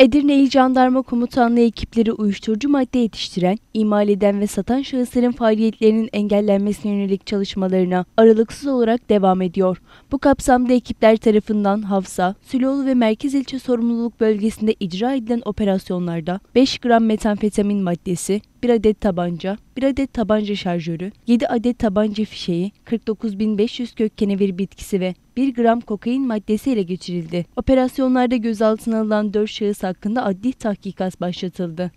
Edirne İl Jandarma Komutanlığı ekipleri uyuşturucu madde yetiştiren, imal eden ve satan şahısların faaliyetlerinin engellenmesine yönelik çalışmalarına aralıksız olarak devam ediyor. Bu kapsamda ekipler tarafından Havsa, Süloğlu ve Merkez İlçe Sorumluluk Bölgesi'nde icra edilen operasyonlarda 5 gram metamfetamin maddesi, 1 adet tabanca, 1 adet tabanca şarjörü, 7 adet tabanca fişeği, 49.500 kök kenevir bitkisi ve 1 gram kokain maddesi ele geçirildi. Operasyonlarda gözaltına alınan 4 şahıs hakkında adli tahkikat başlatıldı.